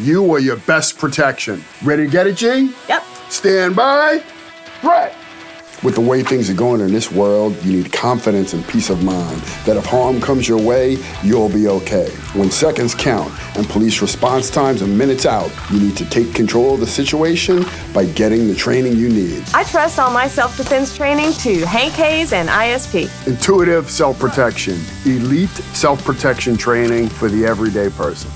You are your best protection. Ready to get it, G? Yep. Stand by. Threat. With the way things are going in this world, you need confidence and peace of mind that if harm comes your way, you'll be okay. When seconds count and police response times are minutes out, you need to take control of the situation by getting the training you need. I trust all my self defense training to Hank Hayes and ISP. Intuitive self protection, elite self protection training for the everyday person.